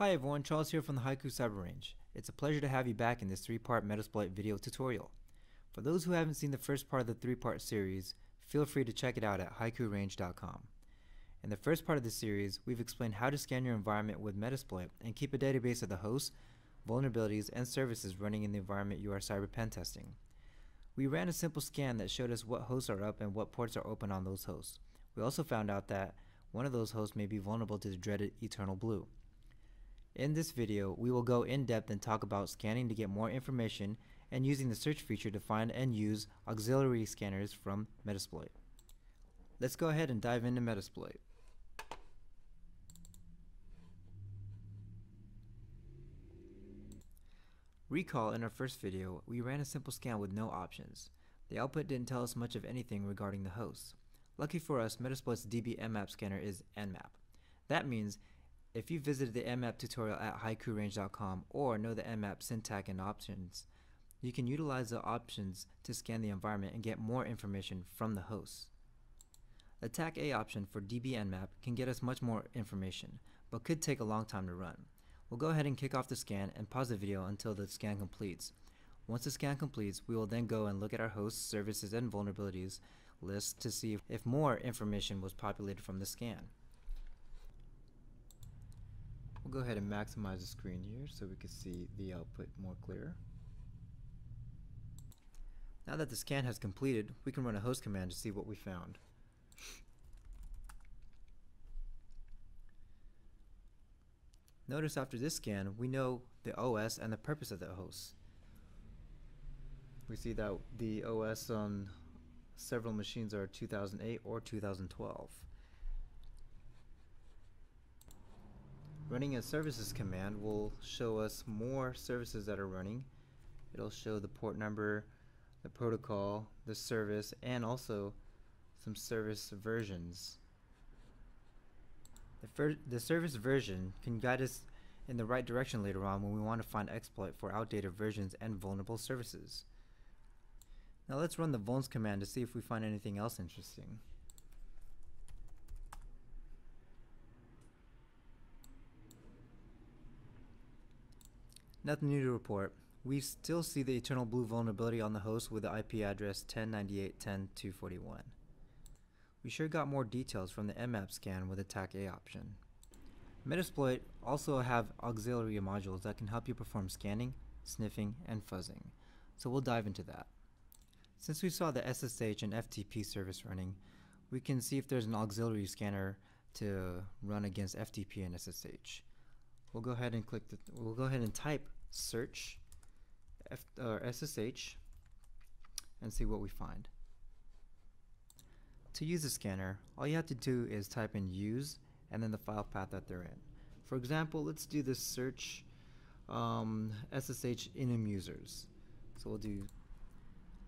Hi everyone, Charles here from the Haiku Cyber Range. It's a pleasure to have you back in this three-part Metasploit video tutorial. For those who haven't seen the first part of the three-part series, feel free to check it out at haikurange.com. In the first part of the series, we've explained how to scan your environment with Metasploit and keep a database of the hosts, vulnerabilities, and services running in the environment you are cyber pen testing. We ran a simple scan that showed us what hosts are up and what ports are open on those hosts. We also found out that one of those hosts may be vulnerable to the dreaded Eternal Blue. In this video, we will go in depth and talk about scanning to get more information and using the search feature to find and use auxiliary scanners from Metasploit. Let's go ahead and dive into Metasploit. Recall in our first video, we ran a simple scan with no options. The output didn't tell us much of anything regarding the host. Lucky for us, Metasploit's DB Nmap scanner is Nmap. That means if you visited the Nmap tutorial at haikurange.com or know the Nmap syntax and options, you can utilize the options to scan the environment and get more information from the host. The TAC A option for dbNMAP can get us much more information, but could take a long time to run. We'll go ahead and kick off the scan and pause the video until the scan completes. Once the scan completes, we will then go and look at our hosts, services, and vulnerabilities list to see if more information was populated from the scan. We'll go ahead and maximize the screen here so we can see the output more clear. Now that the scan has completed, we can run a host command to see what we found. Notice after this scan, we know the OS and the purpose of the host. We see that the OS on several machines are 2008 or 2012. Running a services command will show us more services that are running. It'll show the port number, the protocol, the service, and also some service versions. The, the service version can guide us in the right direction later on when we want to find exploit for outdated versions and vulnerable services. Now let's run the vulns command to see if we find anything else interesting. Nothing new to report. We still see the Eternal Blue vulnerability on the host with the IP address 1098.10.241. We sure got more details from the Nmap scan with TAC A option. Metasploit also have auxiliary modules that can help you perform scanning, sniffing, and fuzzing, so we'll dive into that. Since we saw the SSH and FTP service running, we can see if there's an auxiliary scanner to run against FTP and SSH we'll go ahead and click the, we'll go ahead and type search F, or SSH and see what we find. To use the scanner, all you have to do is type in use and then the file path that they're in. For example, let's do this search um, SSH enum users. So we'll do,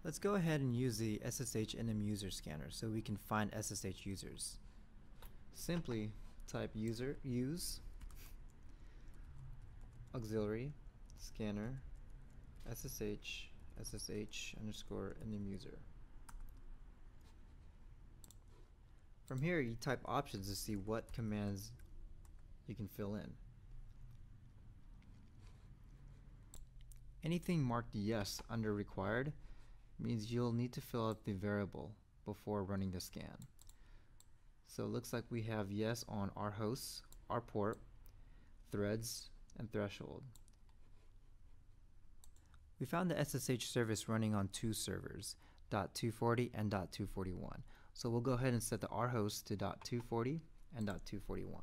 let's go ahead and use the SSH enum user scanner so we can find SSH users. Simply type user use auxiliary scanner SSH SSH underscore enum user. From here you type options to see what commands you can fill in. Anything marked yes under required means you'll need to fill out the variable before running the scan. So it looks like we have yes on our hosts, our port, threads, and threshold. We found the SSH service running on two servers, .240 and .241. So we'll go ahead and set the R host to .240 and .241.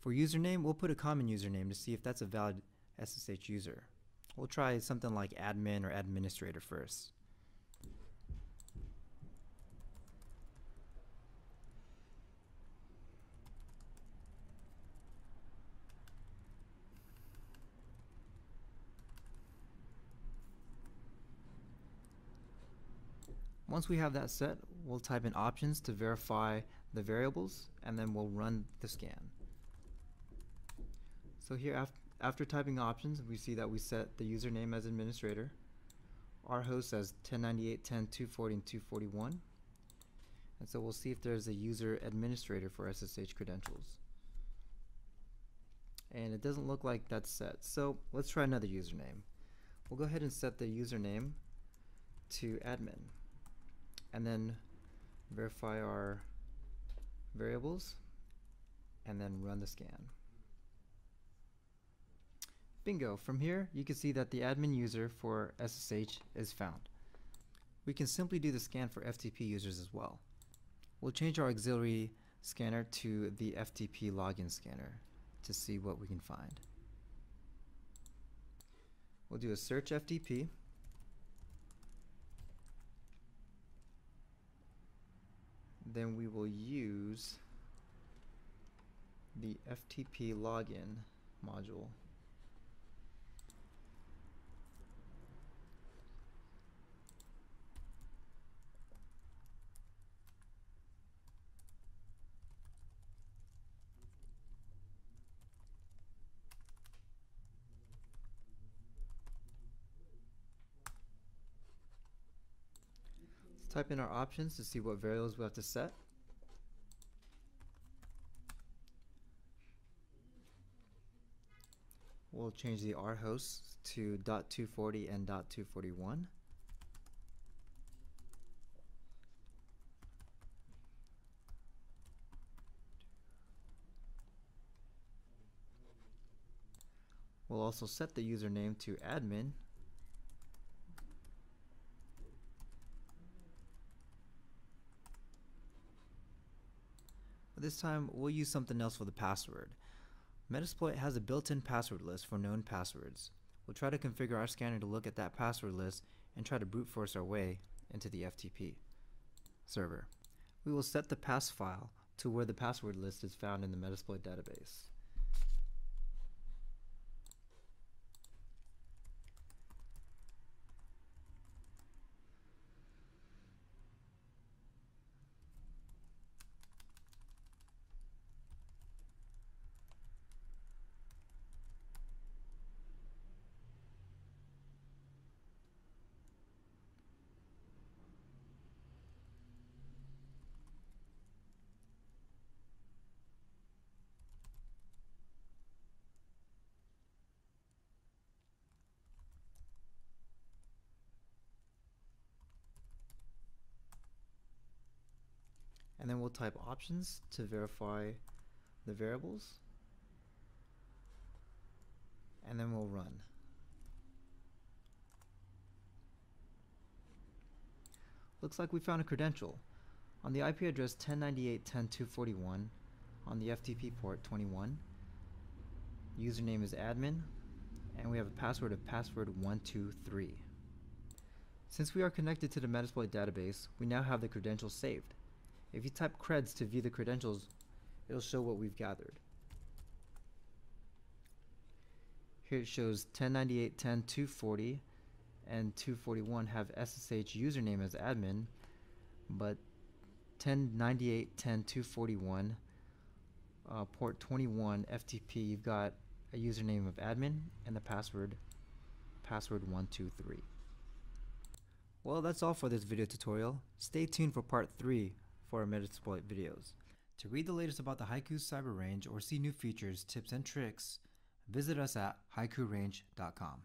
For username, we'll put a common username to see if that's a valid SSH user. We'll try something like admin or administrator first. Once we have that set, we'll type in options to verify the variables, and then we'll run the scan. So here, after after typing options, we see that we set the username as administrator, our host as 1098.10.240 and 241. And so we'll see if there's a user administrator for SSH credentials. And it doesn't look like that's set. So let's try another username. We'll go ahead and set the username to admin. And then verify our variables and then run the scan. Bingo, from here you can see that the admin user for SSH is found. We can simply do the scan for FTP users as well. We'll change our auxiliary scanner to the FTP login scanner to see what we can find. We'll do a search FTP. Then we will use the FTP login module. Type in our options to see what variables we have to set. We'll change the R hosts to .240 and .241. We'll also set the username to admin But this time, we'll use something else for the password. Metasploit has a built-in password list for known passwords. We'll try to configure our scanner to look at that password list and try to brute force our way into the FTP server. We will set the pass file to where the password list is found in the Metasploit database. And then we'll type options to verify the variables and then we'll run. Looks like we found a credential. On the IP address 1098.10.241 on the FTP port 21, username is admin, and we have a password of password123. Since we are connected to the Metasploit database, we now have the credentials saved. If you type creds to view the credentials, it'll show what we've gathered. Here it shows 1098.10.240 and 241 have SSH username as admin, but 1098.10.241 uh, port 21 FTP, you've got a username of admin and the password password123. Well, that's all for this video tutorial. Stay tuned for part 3 for our Metasploit videos. To read the latest about the Haiku cyber range or see new features, tips, and tricks, visit us at haikurange.com.